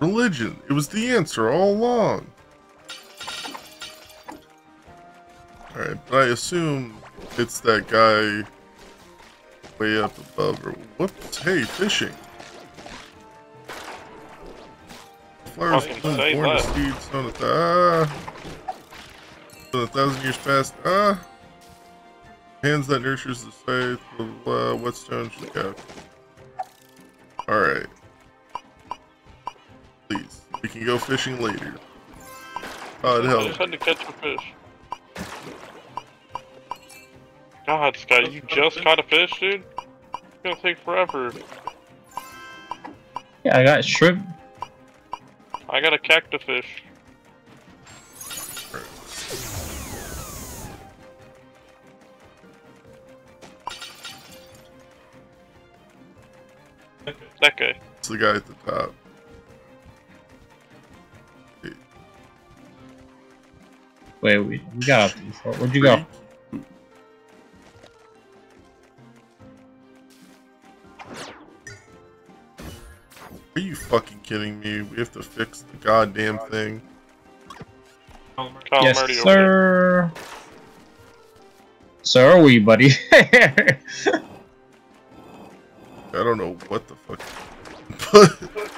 Religion. It was the answer all along. Alright, but I assume it's that guy way up above. Or whoops! Hey, fishing. Flowers bloom, born to seed, sown at the ah. A thousand years past, ah. Hands that nurtures the faith, blah, blah, whetstone got. Alright. Please, can go fishing later. God I help. just had to catch a fish. God, Scott, you just caught a fish, dude? It's gonna take forever. Yeah, I got shrimp. I got a cactus fish. That guy. It's the guy at the top. Wait, we, we got up before. Where'd you go? Are you fucking kidding me? We have to fix the goddamn thing. Yes, Marty sir. So are we, buddy. I don't know what the fuck.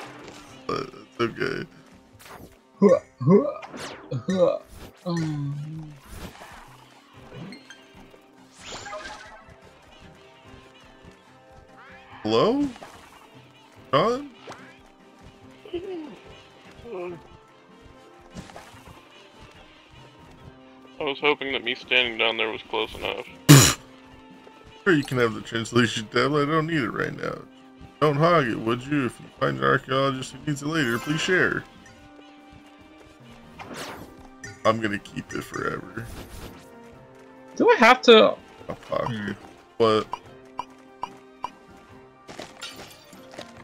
close enough. Sure, you can have the translation tablet. I don't need it right now. Don't hog it, would you? If you find an archaeologist who needs it later, please share. I'm gonna keep it forever. Do I have to? A pocket. Hmm. But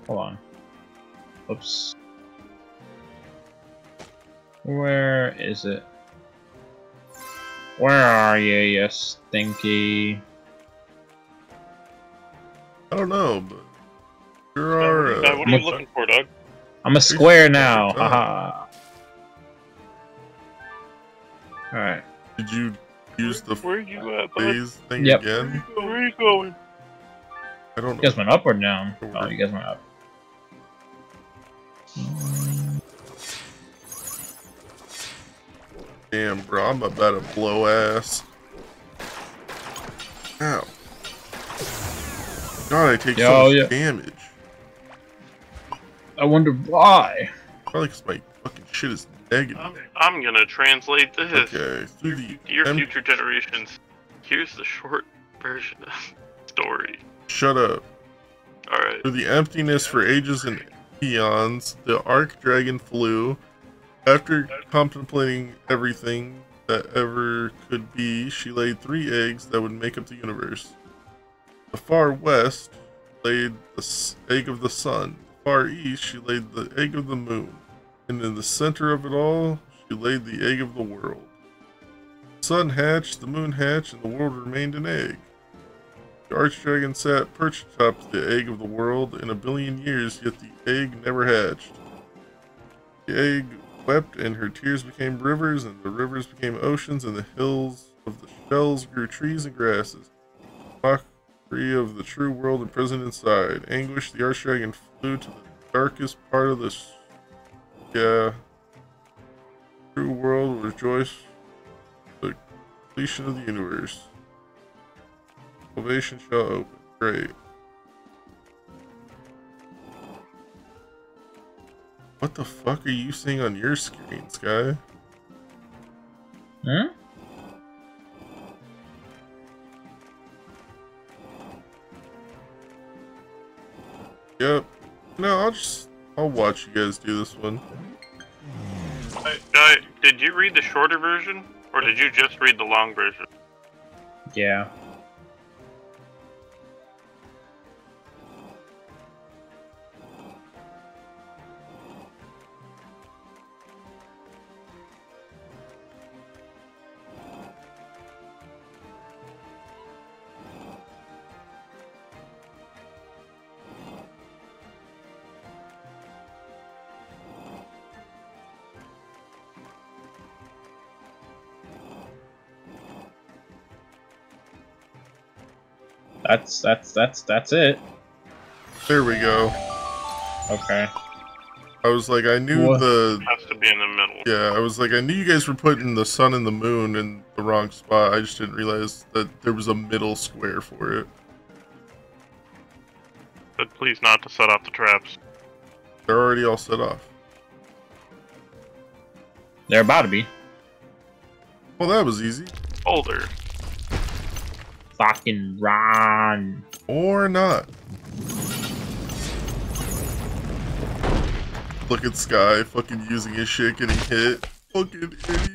Hold on. Oops. Where is it? Where are you, you stinky? I don't know, but there are. Dad, Uh, what are you What's- looking for, Doug? I'm a square now. Haha. Alright. did you use the Where are you at, bud? phase thing Yep. again? Where are you going? I don't You know. guys went up or down? Oh, you guys went up. Damn, bro, I'm about to blow ass. Ow. God, I take Yo, so much yeah. damage. I wonder why. Probably because my fucking shit is negative. I'm gonna translate this. Okay, through the Dear em- future generations, here's the short version of the story. shut up. Alright. Through the emptiness for ages and eons, the Archdragon flew. After contemplating everything that ever could be, she laid three eggs that would make up the universe. The far west laid the egg of the sun. Far east, she laid the egg of the moon. And in the center of it all, she laid the egg of the world. The sun hatched, the moon hatched, and the world remained an egg. The archdragon sat perched atop the egg of the world in a billion years, yet the egg never hatched. The egg wept, and her tears became rivers, and the rivers became oceans, and the hills of the shells grew trees and grasses. Mockery of the true world imprisoned inside. Anguish, the archdragon flew to the darkest part of the. Yeah. True world rejoice. The completion of the universe. Salvation shall open. Great. What the fuck are you seeing on your screen, Sky? Hmm? Yep. No, I'll just I'll watch you guys do this one. Guy, did you read the shorter version? Or did you just read the long version? Yeah. That's that's that's that's it. There we go. Okay. I was like, I knew What? the Has to be in the middle. yeah. I was like, I knew you guys were putting the sun and the moon in the wrong spot. I just didn't realize that there was a middle square for it. But please not to set off the traps. They're already all set off. They're about to be. Well, that was easy. Older. Fucking run. Or not. Look at Sky fucking using his shit getting hit. Fucking idiot.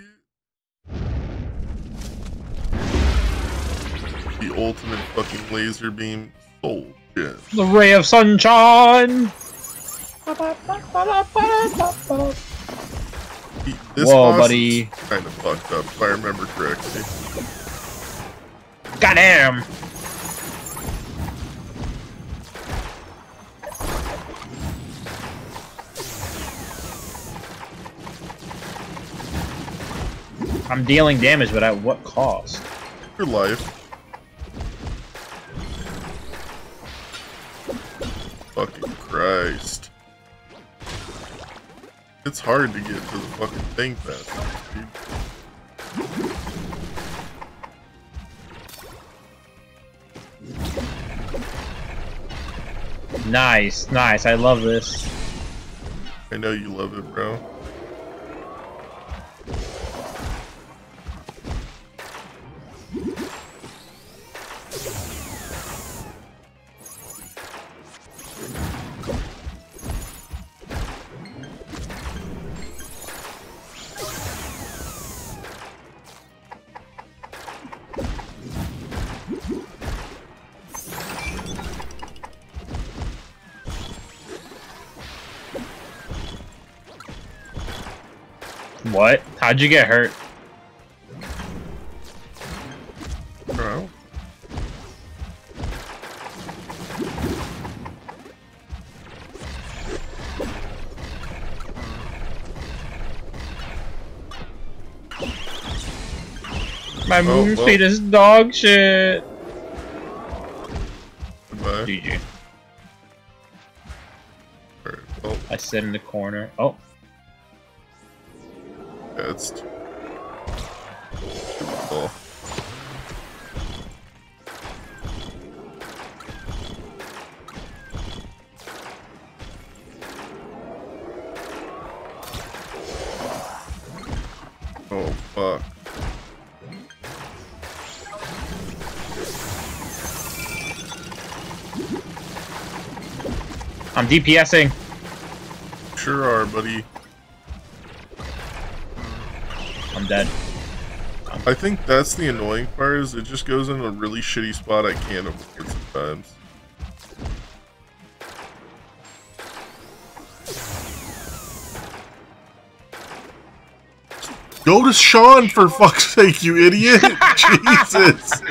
The ultimate fucking laser beam soul gem. The ray of sunshine. This Whoa, buddy. Kind of fucked up, if I remember correctly. Goddamn. I'm dealing damage, but at what cost? Your life. Fucking Christ. It's hard to get to the fucking thing fast, dude. Nice, nice. I love this. I know you love it, bro. What? How'd you get hurt? Bro. My Oh, moon well. speed is dog shit. Goodbye. GG. Well, oh. I sit in the corner. Oh, it's oh. oh, fuck. I'm DPSing. Sure are, buddy. I'm dead. I think that's the annoying part is it just goes in a really shitty spot I can't avoid sometimes. Go to Sean for fuck's sake, you idiot! Jesus!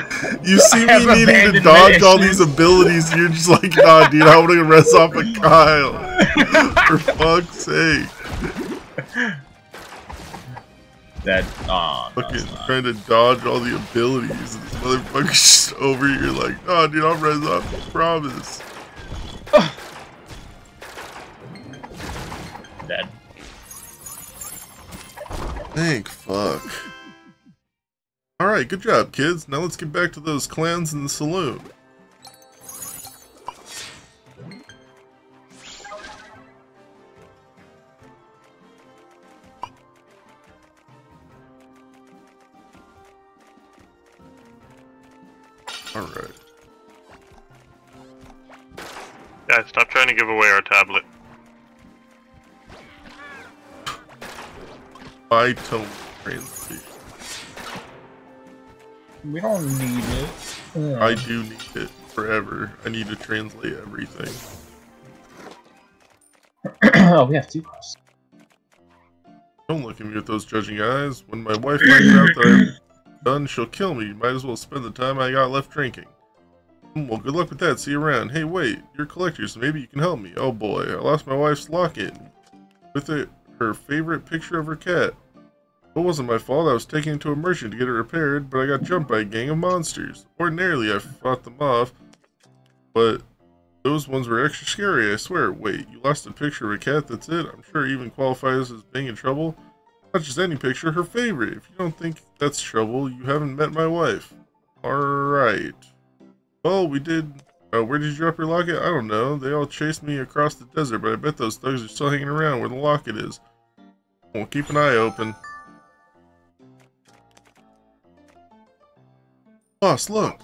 You see me needing to dodge all these abilities, and you're just like, nah, dude, I want to rest off a Kyle. for fuck's sake. Dead. Aw, no, fucking not. trying to dodge all the abilities. And this motherfucker's just over here like, oh, dude, I'll res up. I promise. Dead. Thank fuck. Alright, good job, kids. Now let's get back to those clans in the saloon. Alright. Guys, stop trying to give away our tablet. By tone translation. We don't need it. I do need it forever. I need to translate everything. oh, we have two questions. Don't look at me with those judging eyes. When my wife finds out that I'm done, she'll kill me. Might as well spend the time I got left drinking. Hmm, Well, good luck with that. See you around. Hey, wait. You're collectors. maybe you can help me. Oh boy, I lost my wife's locket. With it, her favorite picture of her cat. It wasn't my fault. I was taking it to a merchant to get it repaired, but I got jumped by a gang of monsters. Ordinarily, I fought them off, but those ones were extra scary, I swear. Wait, you lost a picture of a cat, that's it? I'm sure it even qualifies as being in trouble. Not just any picture, her favorite. If you don't think that's trouble, you haven't met my wife. Alright. Well, we did... Uh, where did you drop your locket? I don't know. They all chased me across the desert, but I bet those thugs are still hanging around where the locket is. Well, keep an eye open. Boss, look.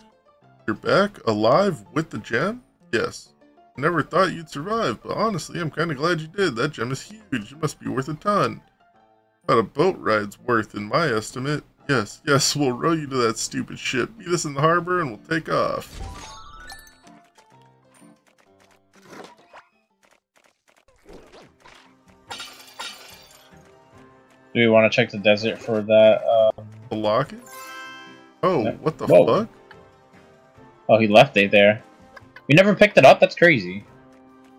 You're back, alive, with the gem? Yes. Never thought you'd survive, but honestly, I'm kinda glad you did. That gem is huge. It must be worth a ton. About a boat ride's worth, in my estimate. Yes, yes, we'll row you to that stupid ship. Meet us in the harbor and we'll take off. Do we want to check the desert for that? Um... The locket? Oh, what the Whoa. fuck? Oh, he left it there. We never picked it up. That's crazy.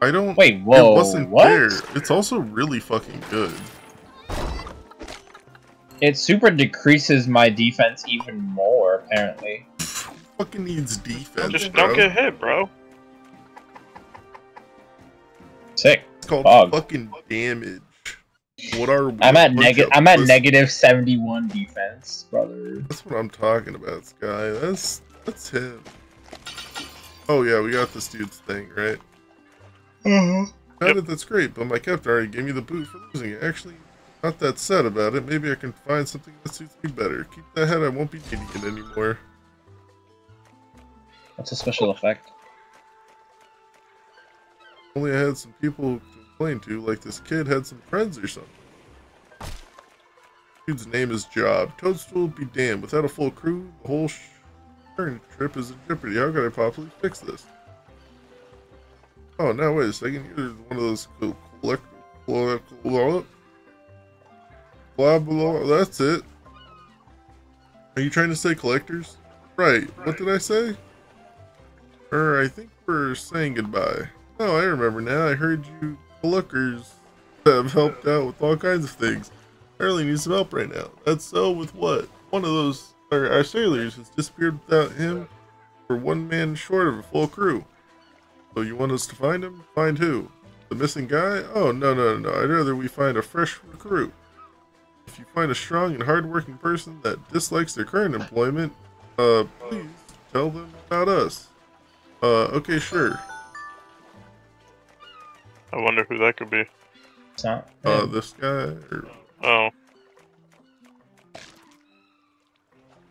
I don't... Wait, whoa, it wasn't what? there. It's also really fucking good. It super decreases my defense even more. Apparently. Fucking needs defense, Just bro. don't get hit, bro. Sick. It's called Fog. fucking damage. What are we? I'm at negative. I'm at negative seventy-one defense, brother. That's what I'm talking about, Sky. That's that's him. Oh yeah, we got this dude's thing, right? Mm-hmm. Got it, that's great, but my captain already gave me the boot for losing it. Actually, not that sad about it. Maybe I can find something that suits me better. Keep that head, I won't be needing it anymore. That's a special effect? Only I had some people to complain to, like this kid had some friends or something. Dude's name is Job. Toadstool be damned. Without a full crew, the whole turn trip is in jeopardy. How could I possibly fix this? Oh, now wait a second. You're one of those co- collect, collect, blah, blah. That's it. Are you trying to say collectors? Right. What did I say? Or I think we're saying goodbye. Oh, I remember now. I heard you lookers have helped out with all kinds of things. I really need some help right now. That's so with what? One of those our, our sailors has disappeared without him. We're one man short of a full crew. So you want us to find him? Find who? The missing guy? Oh no no no! I'd rather we find a fresh recruit. If you find a strong and hardworking person that dislikes their current employment, uh, please tell them about us. Uh, okay, sure. I wonder who that could be. It's not. Uh, this guy. Or, Oh,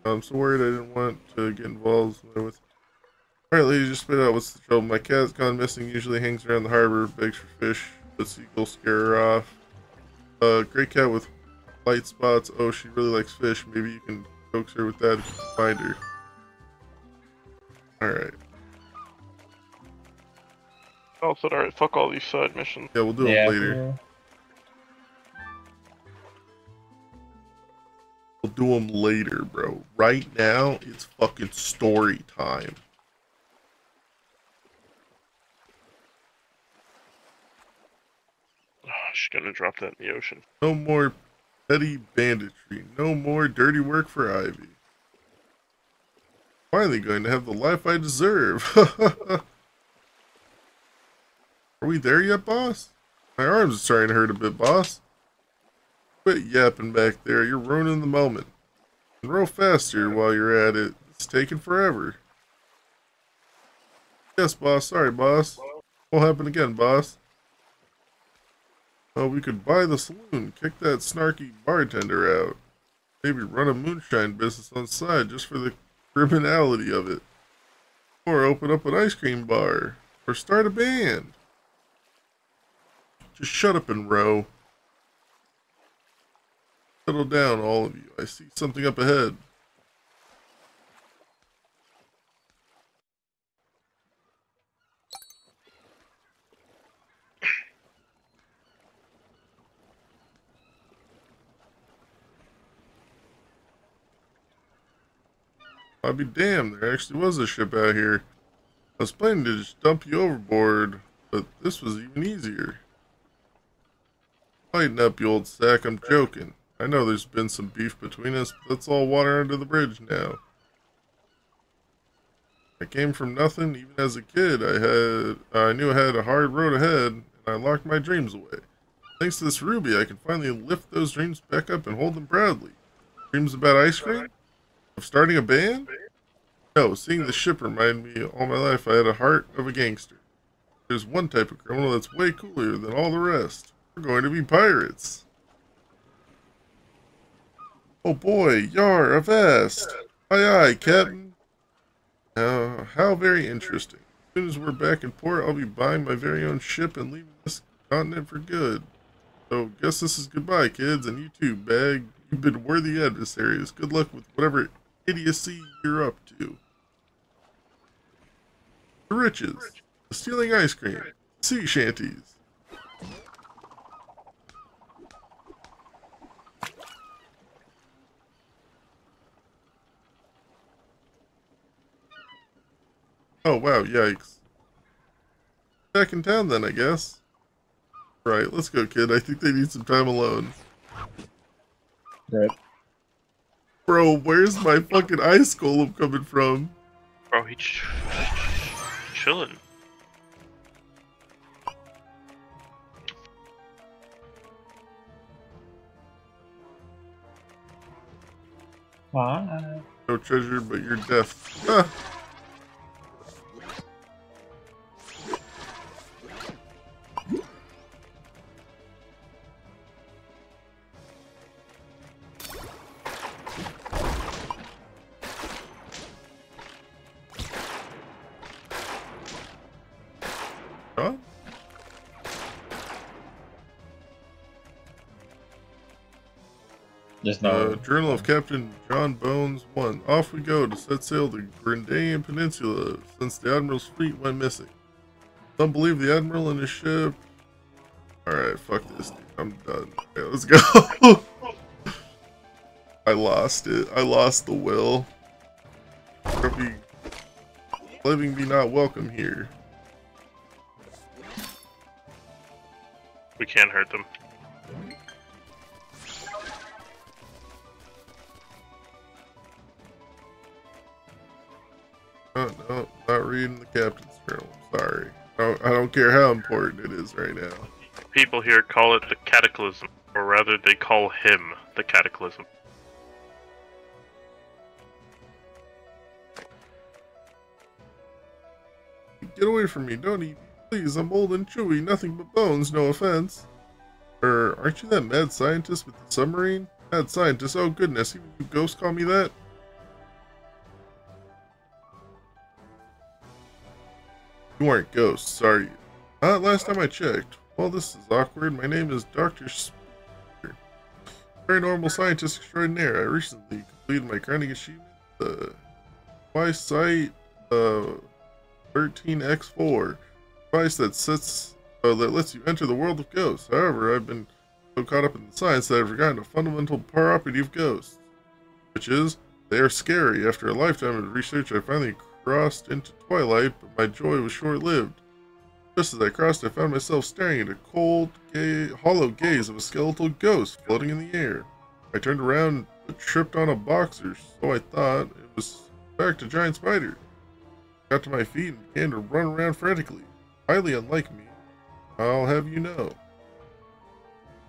I'm so worried I didn't want to get involved with. Alright, ladies, just spit out what's the trouble. My cat's gone missing, usually hangs around the harbor, begs for fish, but seagulls scare her off. Uh, great cat with light spots. Oh, she really likes fish. Maybe you can coax her with that if you find her. Alright. I oh, said, alright, fuck all these side missions. Yeah, we'll do yeah. them later. We'll do them later, bro. Right now, it's fucking story time. Oh, she's gonna drop that in the ocean. No more petty banditry. No more dirty work for Ivy. Finally going to have the life I deserve. Are we there yet, boss? My arms are starting to hurt a bit, boss. Quit yapping back there. You're ruining the moment. And row faster while you're at it. It's taking forever. Yes, boss. Sorry, boss. Won't happen again, boss. Oh, we could buy the saloon, kick that snarky bartender out. Maybe run a moonshine business on the side just for the criminality of it. Or open up an ice cream bar. Or start a band. Just shut up and row. Settle down, all of you. I see something up ahead. I'll be damned, there actually was a ship out here. I was planning to just dump you overboard, but this was even easier. Lighten up, you old sack, I'm joking. I know there's been some beef between us, but that's all water under the bridge now. I I came from nothing. Even as a kid, I had I knew I had a hard road ahead, and I locked my dreams away. Thanks to this ruby, I can finally lift those dreams back up and hold them proudly. Dreams about ice cream? Of starting a band? No, seeing the ship reminded me all my life I had a heart of a gangster. There's one type of criminal that's way cooler than all the rest. We're going to be pirates. Oh boy, yar, a vest. Aye aye, Captain. Uh, how very interesting. As soon as we're back in port, I'll be buying my very own ship and leaving this continent for good. So, guess this is goodbye, kids, and you too, Bag. You've been worthy adversaries. Good luck with whatever idiocy you're up to. The riches. Stealing ice cream. Sea shanties. Oh wow, yikes. Back in town then, I guess. Right, let's go, kid. I think they need some time alone. Right. Bro, where's my fucking ice golem coming from? Bro, he's ch- chilling. Why? No treasure but your death. Ah. There's no. Uh, Journal of Captain John Bones 1. Off we go to set sail the Grenadian Peninsula since the Admiral's fleet went missing. Don't believe the Admiral and his ship. Alright, fuck this dude. I'm done. Okay, let's go. I lost it. I lost the will. Be living be not welcome here. We can't hurt them. Captain's. Sorry. I don't, I don't care how important it is right now. People here call it the cataclysm, or rather, they call him the cataclysm. Get away from me, don't eat me. Please, I'm old and chewy, nothing but bones, no offense. Er, aren't you that mad scientist with the submarine? Mad scientist, oh goodness, even you ghosts call me that? You aren't ghosts, sorry. Not last time I checked. Well, this is awkward. My name is Dr. Spear. Paranormal scientist extraordinaire. I recently completed my crowning achievement, the Twice Sight, uh, 13X4 device that sets uh, that lets you enter the world of ghosts. However, I've been so caught up in the science that I've forgotten a fundamental property of ghosts, which is they are scary. After a lifetime of research, I finally crossed into twilight, but my joy was short-lived. Just as I crossed, I found myself staring at a cold, gay, hollow gaze of a skeletal ghost floating in the air. I turned around but tripped on a boxer, so I thought it was back to giant spider got to my feet and began to run around frantically. Highly unlike me, I'll have you know.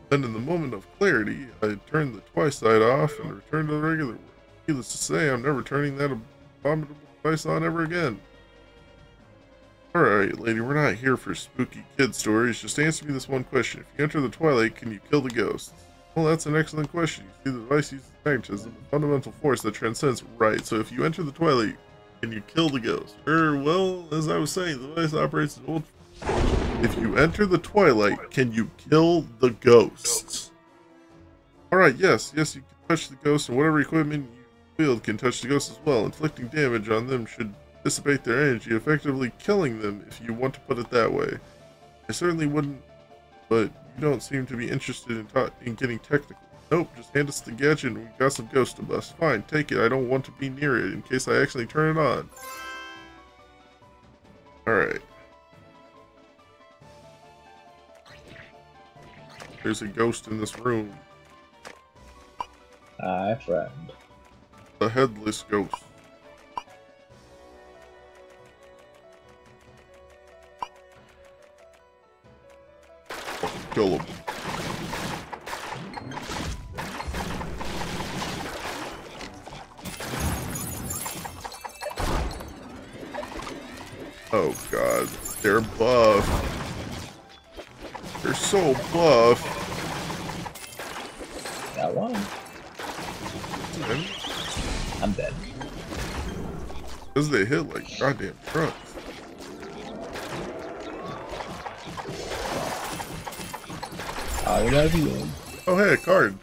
Then, in the moment of clarity, I turned the twice side off and returned to the regular one. Needless to say, I'm never turning that abominable device on ever again. Alright, lady, we're not here for spooky kid stories. Just answer me this one question. If you enter the twilight, can you kill the ghosts? Well, that's an excellent question. You see, the device uses magnetism, a fundamental force that transcends right. So if you enter the twilight, can you kill the ghost? Er, well, as I was saying, the device operates old. If you enter the twilight, can you kill the ghosts? Alright, yes, yes, you can touch the ghost, and whatever equipment you wield can touch the ghosts as well. Inflicting damage on them should dissipate their energy, effectively killing them if you want to put it that way. I certainly wouldn't, but you don't seem to be interested in, in getting technical. Nope, just hand us the gadget and we got some ghosts to bust. Fine, take it. I don't want to be near it in case I actually turn it on. Alright. There's a ghost in this room. Hi, friend. The Headless Ghost. Kill him. Oh god, they're buff. They're so buff. I'm dead. Because they hit like goddamn trucks. Oh, we gotta be. Oh hey, a card.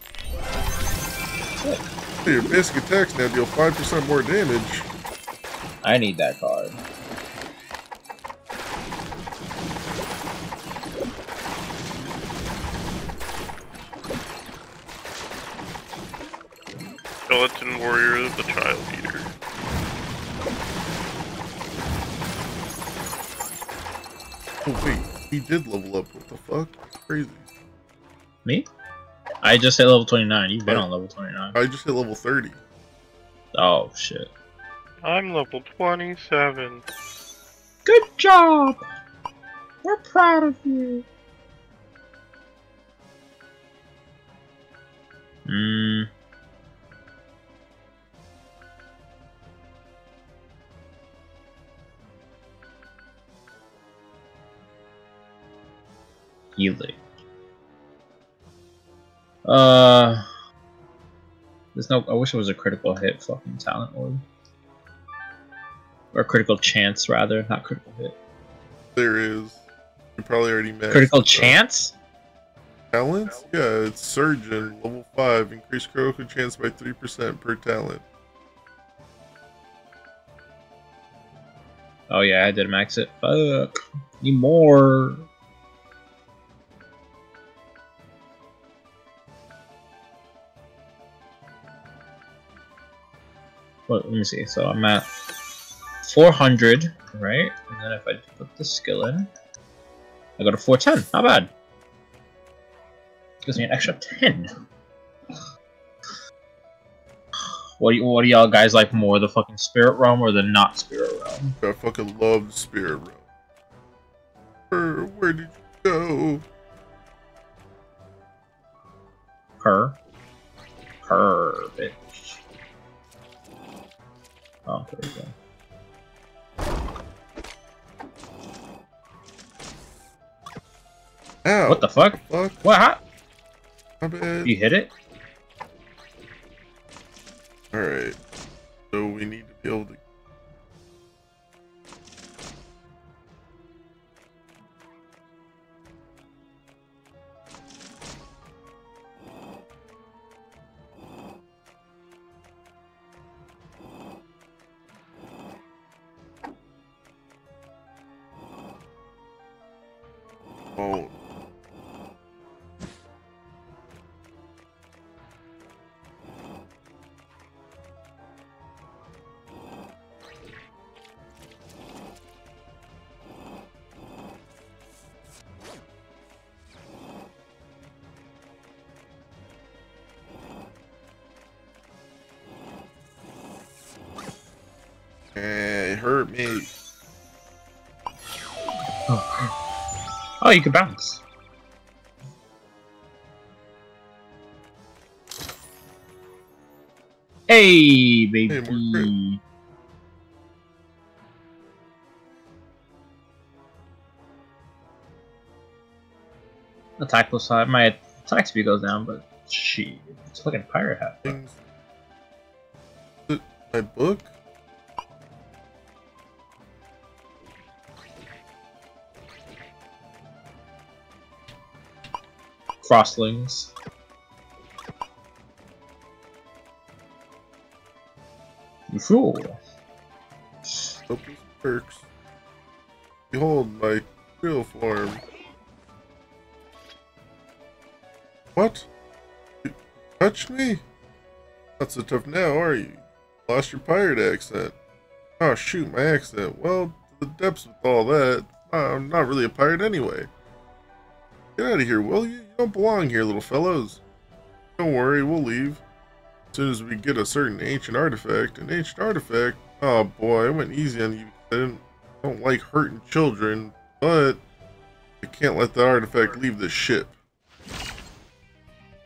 Your basic attacks now deal 5% more damage. I need that card. Skeleton warrior, of the child eater. Oh wait, he did level up. What the fuck? Crazy. Me? I just hit level 29. You've been on level 29. I just hit level 30. Oh, shit. I'm level 27. Good job! We're proud of you. Hmm. Healing. Uh. There's no. I wish it was a critical hit fucking talent orb. Or critical chance, rather, not critical hit. There is. You probably already met. Critical chance? Talents? Yeah, it's Surgeon, level 5. Increase critical chance by 3% per talent. Oh yeah, I did max it. Fuck. Need more. Let me see. So I'm at 400, right? And then if I put the skill in, I go to 410. Not bad. Gives me an extra 10. What do, y- what do y'all guys like more, the fucking spirit realm or the not spirit realm? I fucking love Spirit Realm. Where, where did you go? Her. Her, bitch. Oh, there we go. Ow! What the fuck? fuck? What? How? You hit it? Alright. So we need to be able to. Oh, you can bounce. Hey, baby. more Attack plus five. My attack speed goes down, but she it's fucking pirate hat. My book? Crosslings. You fool. Opus perks. Behold my real form. What? You touched me? Not so tough now, are you? Lost your pirate accent. Oh shoot, my accent. Well, the depths with all that. I'm not really a pirate anyway. Get out of here, will you? You don't belong here, little fellows. Don't worry, we'll leave. As soon as we get a certain ancient artifact. An ancient artifact? Oh boy, I went easy on you. I didn't, don't like hurting children, but I can't let the artifact leave the ship.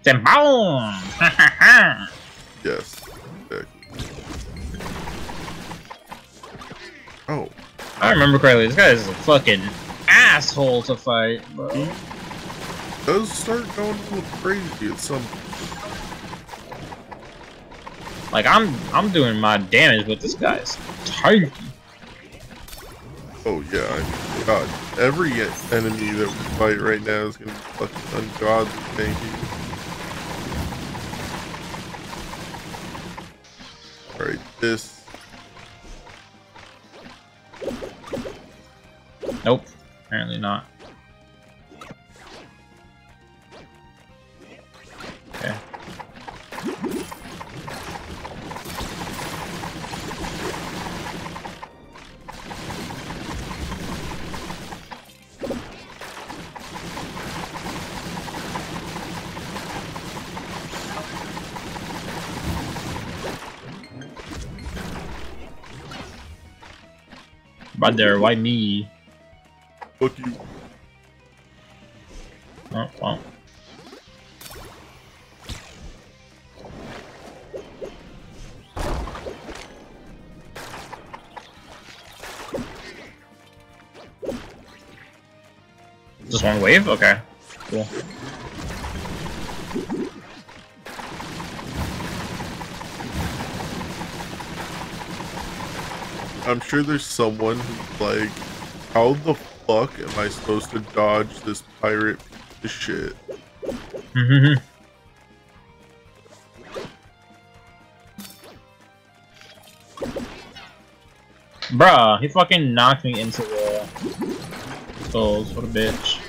Then boom! Yes. Exactly. Oh, I remember correctly, this guy is a fucking asshole to fight, bro. Does start going a little crazy at some point. Like I'm I'm doing my damage with this guy's tanky. Oh yeah, I mean, God, every enemy that we fight right now is gonna be fucking ungodly tanky. Alright, this Nope, apparently not. But there, why me? fuck you. Oh, well. Just one wave? Okay. Cool. I'm sure there's someone who's like, how the fuck am I supposed to dodge this pirate shit? Bruh, he fucking knocked me into the skulls. What a bitch.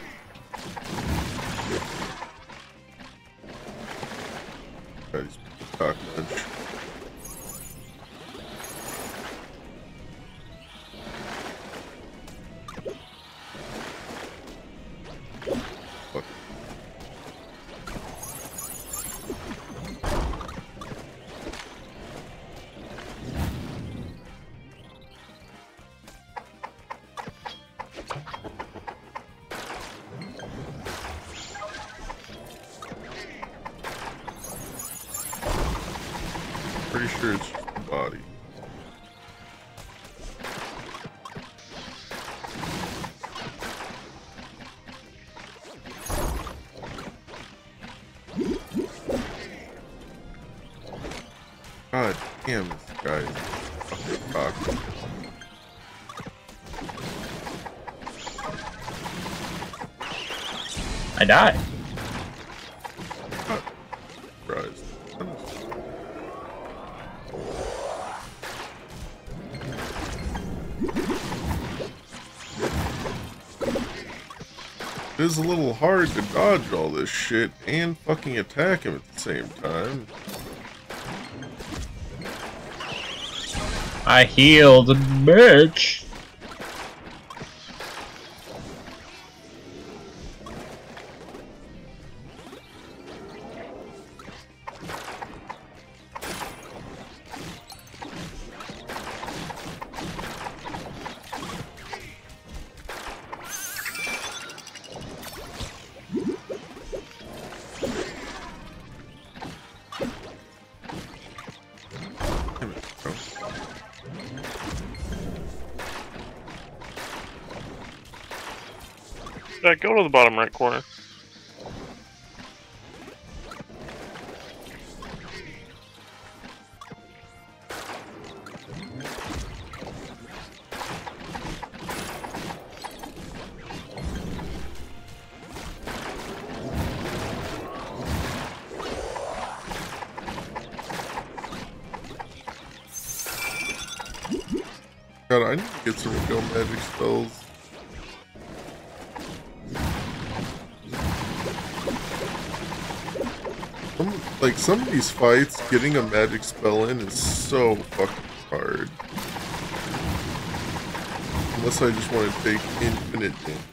God damn, this guy is fucking cocky. I died. It is a little hard to dodge all this shit and fucking attack him at the same time. I healed bitch. Yeah, uh, go to the bottom right corner. God, I need to get some real magic spells. Like some of these fights, getting a magic spell in is so fucking hard. Unless I just want to take infinite damage.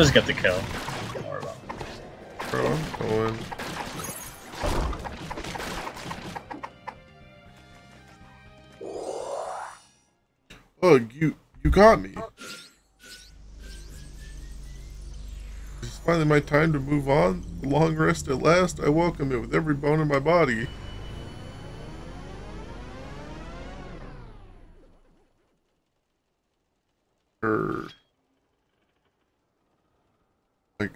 Just get the kill. Bro, you you got me. It's finally my time to move on. The long rest at last. I welcome it with every bone in my body.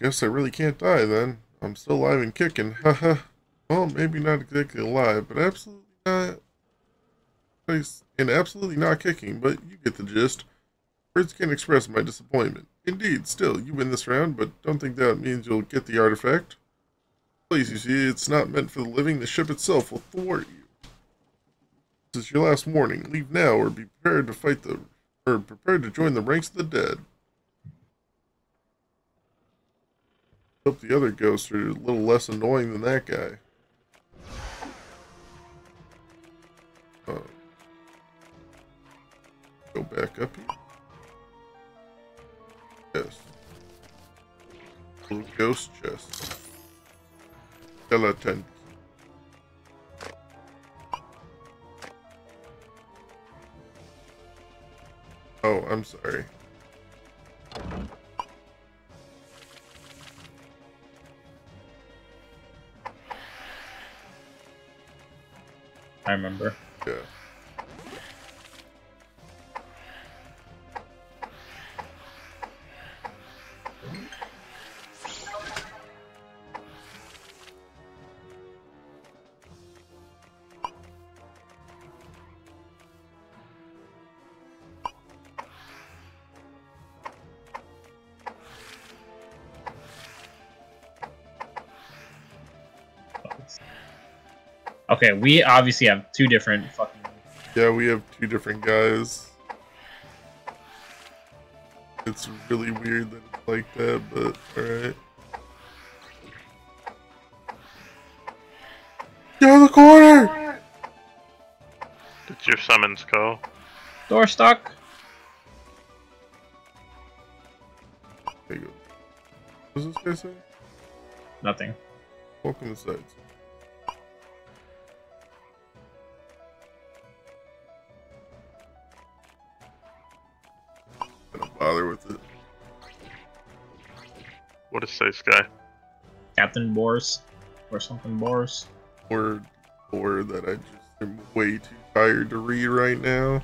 Guess I really can't die then. I'm still alive and kicking. Haha. well, maybe not exactly alive, but absolutely not. And absolutely not kicking, but you get the gist. Words can't express my disappointment. Indeed, still, you win this round, but don't think that means you'll get the artifact. Please, you see, it's not meant for the living. The ship itself will thwart you. This is your last warning. Leave now, or be prepared to fight the, or prepared to join the ranks of the dead. Hope the other ghosts are a little less annoying than that guy. Uh, go back up here. Yes. Blue ghost chest. Skeleton. Oh, I'm sorry. I remember. Yeah. Okay, we obviously have two different fucking. Yeah, we have two different guys. It's really weird that it's like that, but alright. Get out of the corner! Did your summons go? Door stuck. There you go. What does this guy say? Nothing. Welcome to sites. What is this guy? Captain Boris or something Boris. Word, word that I just am way too tired to read right now.